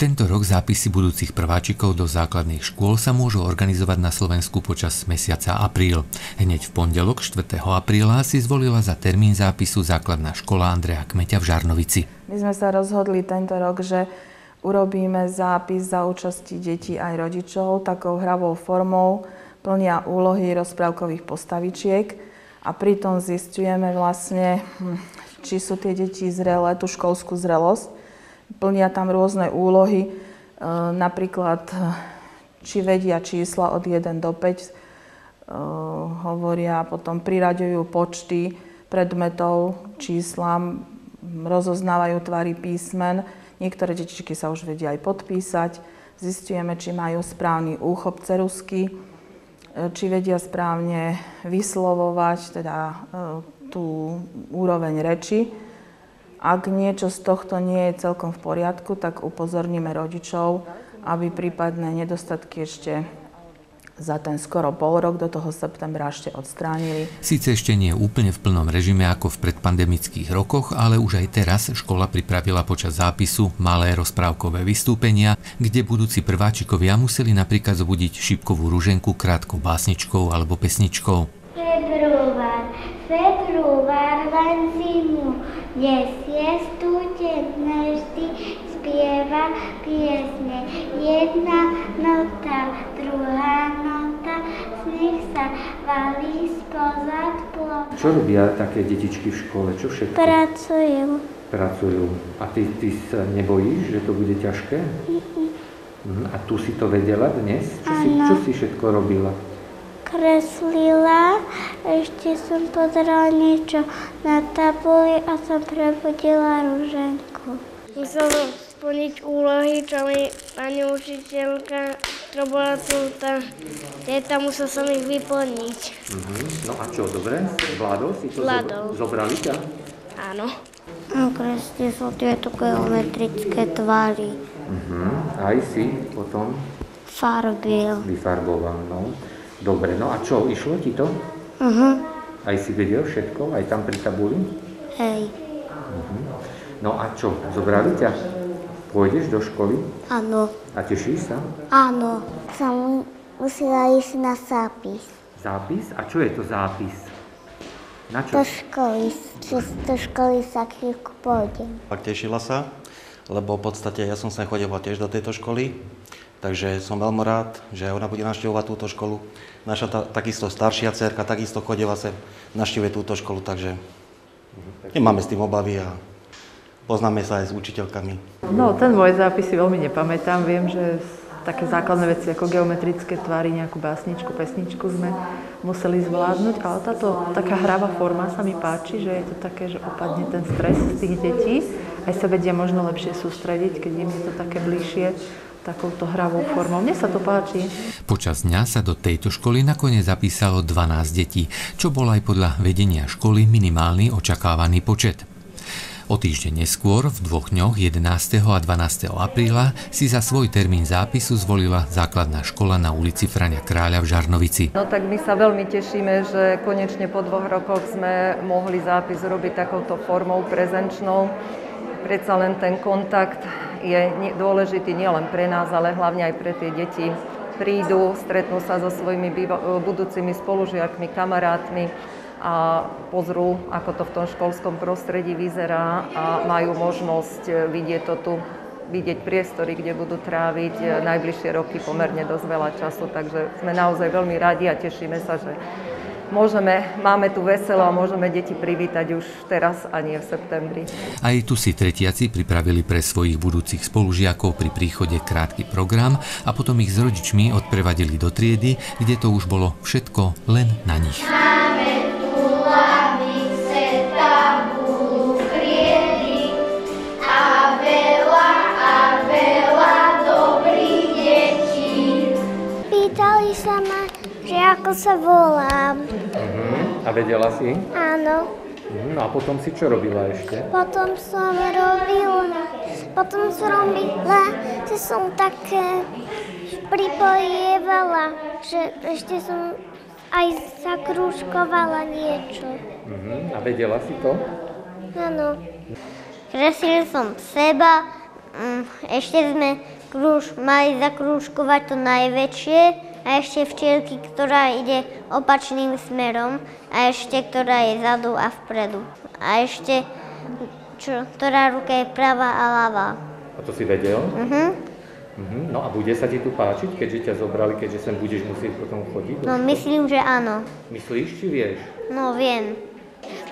Tento rok zápisy budúcich prváčikov do základných škôl sa môžu organizovať na Slovensku počas mesiaca apríl. Hneď v pondelok 4. apríla si zvolila za termín zápisu základná škola Andreja Kmeťa v Žarnovici. My sme sa rozhodli tento rok, že urobíme zápis za účasti detí aj rodičov takou hravou formou, plnia úlohy rozprávkových postavičiek a pritom zistujeme vlastne, hm, či sú tie deti zrelé, tú školskú zrelosť plnia tam rôzne úlohy, e, napríklad či vedia čísla od 1 do 5, e, hovoria, potom priraďujú počty predmetov, číslam, rozoznávajú tvary písmen. Niektoré detičky sa už vedia aj podpísať. Zistujeme, či majú správny úchop cerusky, e, či vedia správne vyslovovať teda tú úroveň reči ak niečo z tohto nie je celkom v poriadku, tak upozorníme rodičov, aby prípadné nedostatky ešte za ten skoro pol rok do toho septembra ešte odstránili. Síce ešte nie úplne v plnom režime ako v predpandemických rokoch, ale už aj teraz škola pripravila počas zápisu malé rozprávkové vystúpenia, kde budúci prváčikovia museli napríklad zobudiť šipkovú ruženku krátkou básničkou alebo pesničkou. Február, február, len zimu, Nesie studené vždy spieva piesne. Jedna nota, druhá nota, z nich sa valí spozad plot. Čo robia také detičky v škole? Čo všetko? Pracujú. Pracujú. A ty, ty sa nebojíš, že to bude ťažké? Mm-mm. A tu si to vedela dnes? Čo, si, čo si všetko robila? Kreslila, ešte som pozerala niečo na tabuli a som prebudila rúženku. Musel som splniť úlohy, čo mi pani učiteľka, čo bola tu tá teta, musel som ich vyplniť. Uh-huh. No a čo, dobre? Vládol si to? Vládol. Zobrali ťa? Áno. Kreslili sú tieto geometrické tvary. Uh-huh. Aj si potom? Farbil. Vyfarboval, no. Dobre, no a čo, išlo ti to? Uh-huh. Aj si vedel všetko, aj tam pri tabuli? Hej. Uh-huh. No a čo, zobrali ťa? Pôjdeš do školy? Áno. A tešíš sa? Áno. Som musela ísť na zápis. Zápis? A čo je to zápis? Na čo? Do školy. Čiže do školy sa chvíľku pôjdem. Tak tešila sa, lebo v podstate ja som sa chodil tiež do tejto školy Takže som veľmi rád, že ona bude navštevovať túto školu. Naša ta, takisto staršia cerka takisto chodila sem navštevuje túto školu, takže nemáme s tým obavy a poznáme sa aj s učiteľkami. No, ten môj zápis si veľmi nepamätám. Viem, že také základné veci ako geometrické tvary, nejakú básničku, pesničku sme museli zvládnuť, ale táto taká hravá forma sa mi páči, že je to také, že opadne ten stres z tých detí, aj sa vedia možno lepšie sústrediť, keď im je to také bližšie takouto hravou formou. Mne sa to páči. Počas dňa sa do tejto školy nakoniec zapísalo 12 detí, čo bol aj podľa vedenia školy minimálny očakávaný počet. O týždeň neskôr, v dvoch dňoch 11. a 12. apríla, si za svoj termín zápisu zvolila základná škola na ulici Frania Kráľa v Žarnovici. No tak my sa veľmi tešíme, že konečne po dvoch rokoch sme mohli zápis robiť takouto formou prezenčnou. Predsa len ten kontakt je dôležitý nielen pre nás, ale hlavne aj pre tie deti. Prídu, stretnú sa so svojimi budúcimi spolužiakmi, kamarátmi a pozrú, ako to v tom školskom prostredí vyzerá a majú možnosť eh, vidieť to tu, vidieť priestory, kde budú tráviť eh, najbližšie roky pomerne dosť veľa času. Takže sme naozaj veľmi radi a tešíme sa, že môžeme, máme tu veselo a môžeme deti privítať už teraz a nie v septembri. Aj tu si tretiaci pripravili pre svojich budúcich spolužiakov pri príchode krátky program a potom ich s rodičmi odprevadili do triedy, kde to už bolo všetko len na nich. Pýtali sa ma, že ako sa volám. Uh-huh. A vedela si? Áno. Uh-huh. No a potom si čo robila ešte? Potom som robila, potom som robila, že som také pripojievala, že ešte som aj zakrúškovala niečo. Uh-huh. A vedela si to? Áno. Kreslil som seba, Mm, ešte sme krúž, mali zakrúžkovať to najväčšie a ešte včielky, ktorá ide opačným smerom a ešte ktorá je zadu a vpredu. A ešte, čo, ktorá ruka je pravá a ľavá. A to si vedel? Mhm. Mhm. No a bude sa ti tu páčiť, keďže ťa zobrali, keďže sem budeš musieť potom chodiť? No myslím, že áno. Myslíš, či vieš? No viem.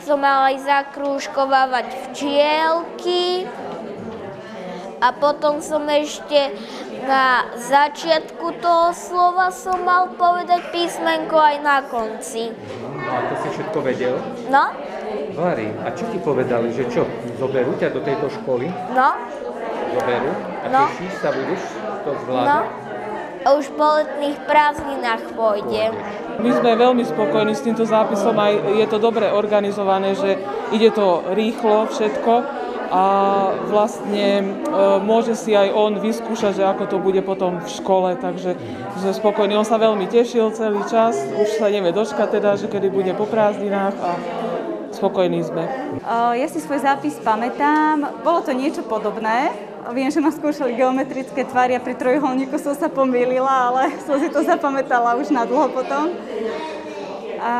Som mala aj zakrúžkovávať včielky a potom som ešte na začiatku toho slova som mal povedať písmenko aj na konci. No a to si všetko vedel? No, Vary, a čo ti povedali, že čo, zoberú ťa do tejto školy? no, Zoberú? A No. tešíš sa, budeš to no. zvládať? A už po letných prázdninách pôjdem. My sme veľmi spokojní s týmto zápisom, aj je to dobre organizované, že ide to rýchlo všetko a vlastne e, môže si aj on vyskúšať, že ako to bude potom v škole, takže sme spokojní. On sa veľmi tešil celý čas, už sa nevie dočkať teda, že kedy bude po prázdninách a spokojní sme. Ja si svoj zápis pamätám, bolo to niečo podobné. Viem, že ma skúšali geometrické tvary a pri trojuholníku som sa pomýlila, ale som si to zapamätala už na dlho potom. A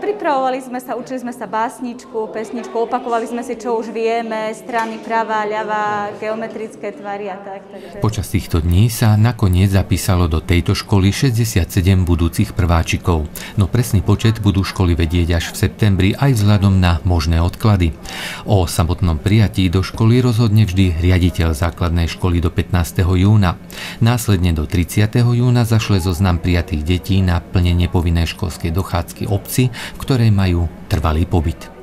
pripravovali sme sa, učili sme sa básničku, pesničku, opakovali sme si, čo už vieme, strany pravá, ľavá, geometrické tvary a tak. Takže... Počas týchto dní sa nakoniec zapísalo do tejto školy 67 budúcich prváčikov, no presný počet budú školy vedieť až v septembri aj vzhľadom na možné odklady. O samotnom prijatí do školy rozhodne vždy riaditeľ základnej školy do 15. júna. Následne do 30. júna zašle zoznam prijatých detí na plnenie povinnej školskej dochádzky obci, v majú trvalý pobyt.